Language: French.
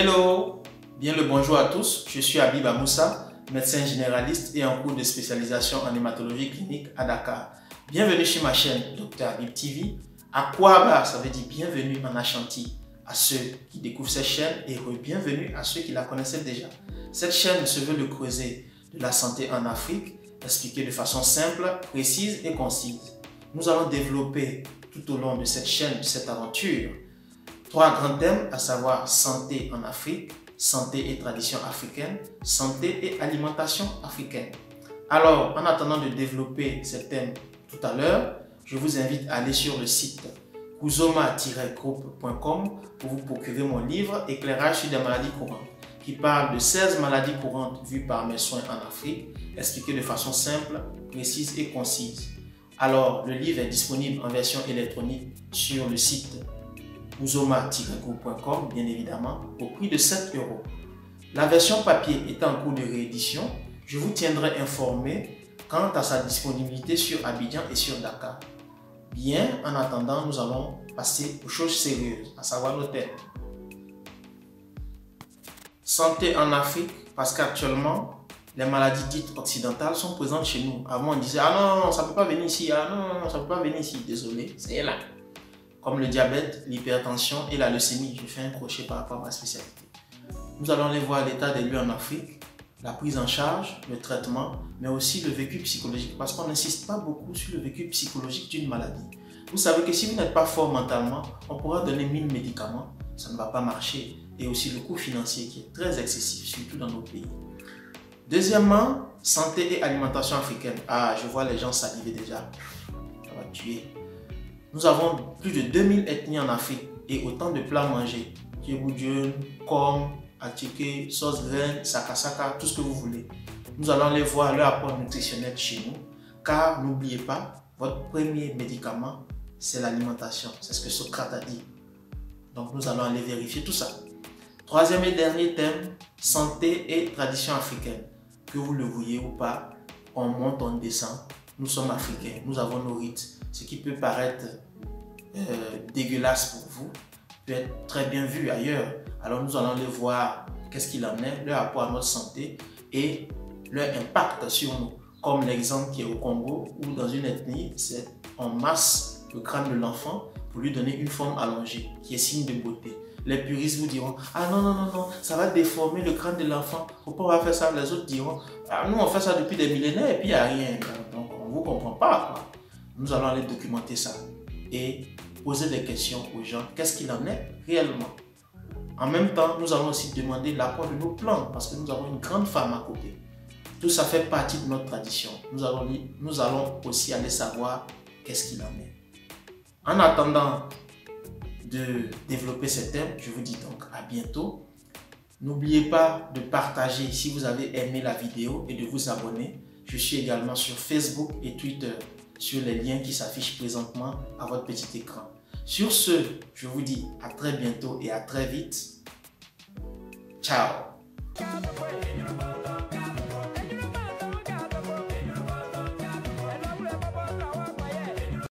Hello, bien le bonjour à tous. Je suis Habib Moussa, médecin généraliste et en cours de spécialisation en hématologie clinique à Dakar. Bienvenue sur ma chaîne Dr Habib TV. Aquaba, ça veut dire bienvenue en Ashanti à ceux qui découvrent cette chaîne et bienvenue à ceux qui la connaissaient déjà. Cette chaîne se veut le creuset de la santé en Afrique, expliqué de façon simple, précise et concise. Nous allons développer tout au long de cette chaîne, de cette aventure, trois grands thèmes, à savoir santé en Afrique, santé et tradition africaine, santé et alimentation africaine. Alors, en attendant de développer ces thèmes tout à l'heure, je vous invite à aller sur le site kuzoma-groupe.com pour vous procurer mon livre Éclairage sur des maladies courantes qui parle de 16 maladies courantes vues par mes soins en Afrique, expliquées de façon simple, précise et concise. Alors, le livre est disponible en version électronique sur le site uzoma-groupe.com, bien évidemment, au prix de 7 euros. La version papier est en cours de réédition. Je vous tiendrai informé quant à sa disponibilité sur Abidjan et sur Dakar. Bien, en attendant, nous allons passer aux choses sérieuses, à savoir nos thèmes. Santé en Afrique, parce qu'actuellement, les maladies dites occidentales sont présentes chez nous. Avant, on disait, ah non, non, ça ne peut pas venir ici, ah non, non, ça ne peut pas venir ici, désolé, c'est là. Comme le diabète, l'hypertension et la leucémie, je fais un crochet par rapport à ma spécialité. Nous allons aller voir l'état des lieux en Afrique, la prise en charge, le traitement, mais aussi le vécu psychologique, parce qu'on n'insiste pas beaucoup sur le vécu psychologique d'une maladie. Vous savez que si vous n'êtes pas fort mentalement, on pourra donner 1000 médicaments, ça ne va pas marcher. Et aussi le coût financier qui est très excessif, surtout dans nos pays. Deuxièmement, santé et alimentation africaine. Ah, je vois les gens saliver déjà. Ça va tuer. Nous avons plus de 2000 ethnies en Afrique et autant de plats mangés. Djeboudion, Kom, Atike, sauce graine, sakasaka, tout ce que vous voulez. Nous allons aller voir leur apport nutritionnel chez nous. Car n'oubliez pas, votre premier médicament, c'est l'alimentation. C'est ce que Socrate a dit. Donc nous allons aller vérifier tout ça. Troisième et dernier thème, santé et tradition africaine. Que vous le voyez ou pas, on monte, on descend. Nous sommes africains, nous avons nos rites. Ce qui peut paraître euh, dégueulasse pour vous peut être très bien vu ailleurs. Alors nous allons les voir qu'est-ce qu'il en est, leur rapport à notre santé et leur impact sur nous. Comme l'exemple qui est au Congo où dans une ethnie, c'est en masse le crâne de l'enfant pour lui donner une forme allongée qui est signe de beauté. Les puristes vous diront Ah non, non, non, non, ça va déformer le crâne de l'enfant. Pourquoi on va faire ça Les autres diront Ah, nous, on fait ça depuis des millénaires et puis il n'y a rien. Donc, on ne vous comprend pas. Nous allons aller documenter ça et poser des questions aux gens. Qu'est-ce qu'il en est réellement? En même temps, nous allons aussi demander l'apport de nos plantes parce que nous avons une grande pharmacopée. Tout ça fait partie de notre tradition. Nous allons, nous allons aussi aller savoir qu'est-ce qu'il en est. En attendant de développer ce thème. Je vous dis donc à bientôt. N'oubliez pas de partager si vous avez aimé la vidéo et de vous abonner. Je suis également sur Facebook et Twitter sur les liens qui s'affichent présentement à votre petit écran. Sur ce, je vous dis à très bientôt et à très vite. Ciao